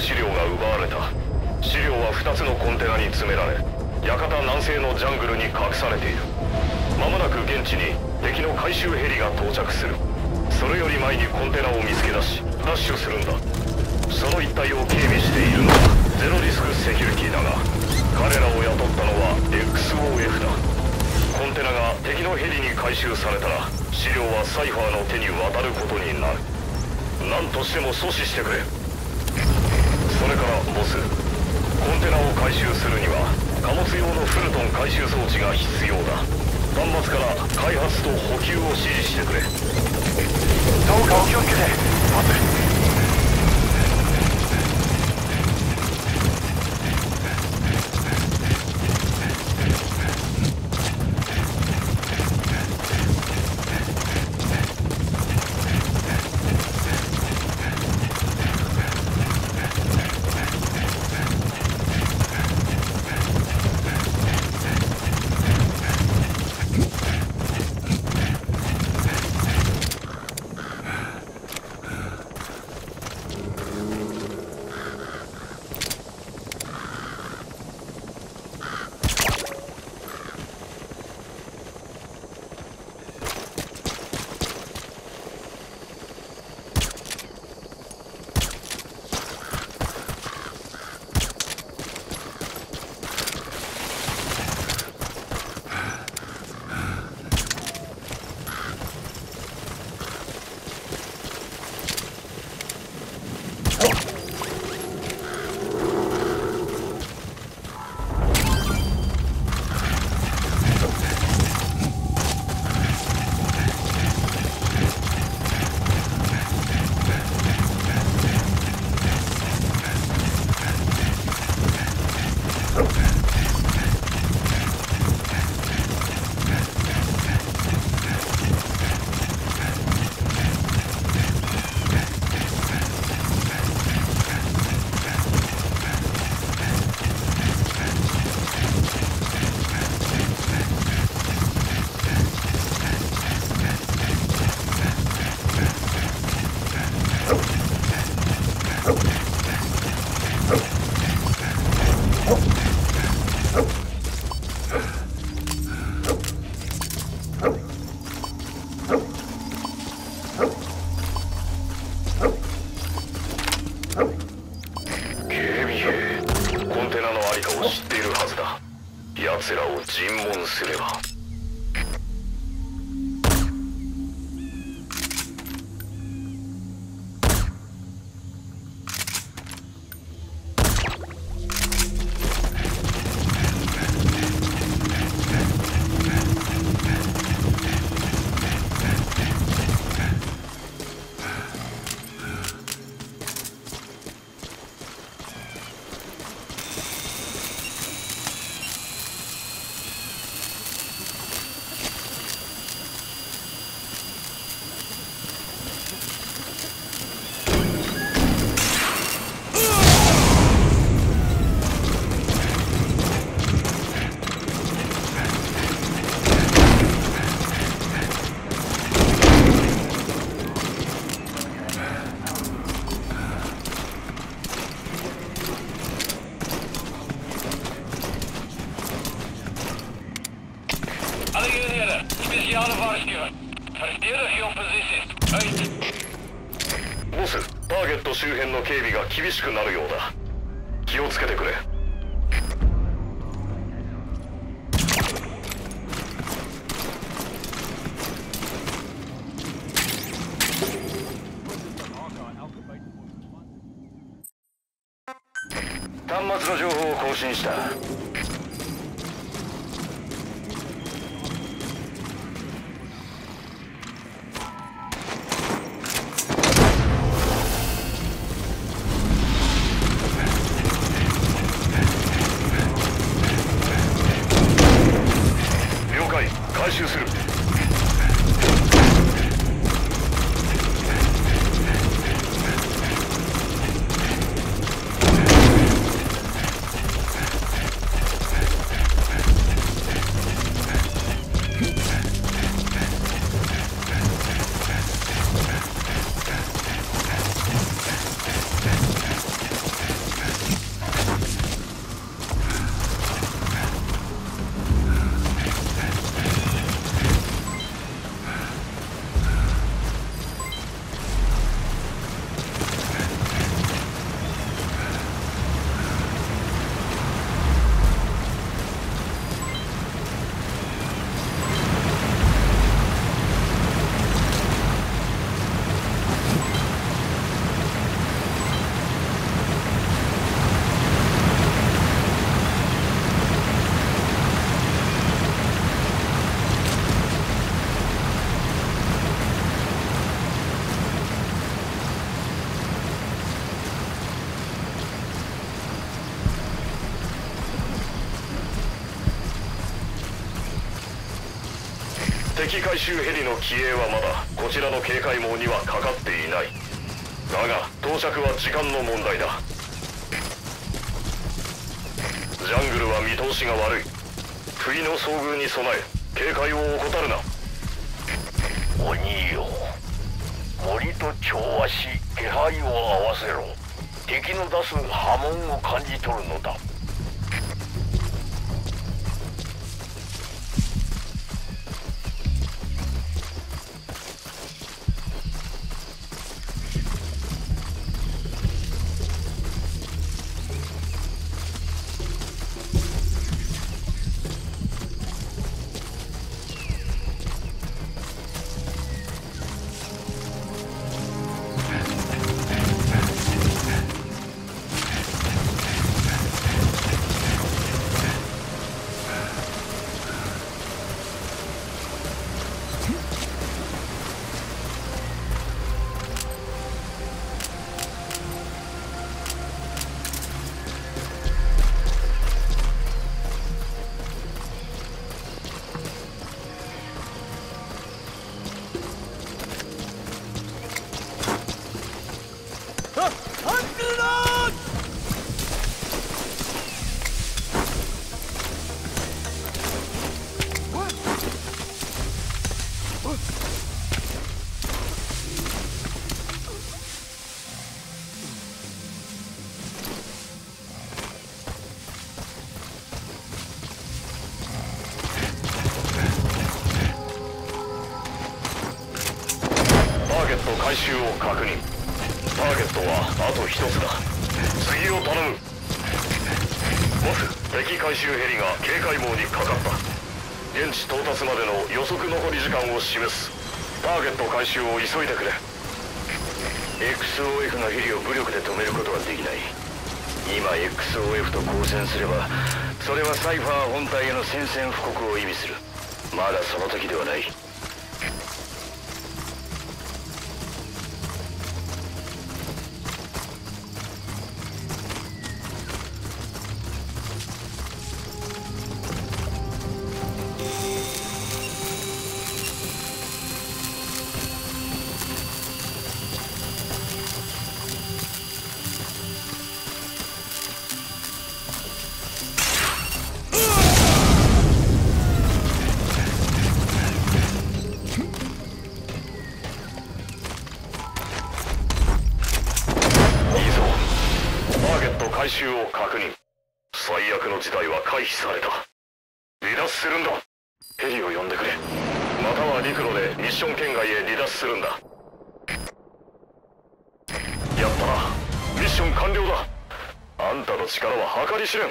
資料が奪われた。資料は2つのコンテナに詰められ館南西のジャングルに隠されている。間もなく現地に敵の回収ヘリが到着する。それより前にコンテナを見つけ出しダッシュするんだ。その一帯を警備しているのはゼロリスクセキュリティだが彼らを雇ったのは XOF だ。コンテナが敵のヘリに回収されたら資料はサイファーの手に渡ることになる。何としても阻止してくれ。れからボスコンテナを回収するには貨物用のフルトン回収装置が必要だ。端末から開発と補給を指示してくれ。警備兵コンテナの在りかを知っているはずだ。奴らを尋問すれば。いボスターゲット周辺の警備が厳しくなるようだ。気をつけてくれ。端末の情報を更新した。敵回収ヘリの機影はまだこちらの警戒網にはかかっていない。だが到着は時間の問題だ。ジャングルは見通しが悪い。不意の遭遇に備え警戒を怠るな。鬼よ。森と調和し気配を合わせろ。敵の出す波紋を感じ取るのだ。確認。ターゲットはあと一つだ。次を頼む。ボス敵回収ヘリが警戒網にかかった。現地到達までの予測残り時間を示す。ターゲット回収を急いでくれ。XOF のヘリを武力で止めることはできない。今 XOF と交戦すればそれはサイファー本体への宣戦布告を意味する。まだその時ではない。避された。離脱するんだ。ヘリを呼んでくれ。または陸路でミッション圏外へ離脱するんだ。やったな。ミッション完了だ。あんたの力は計り知れん。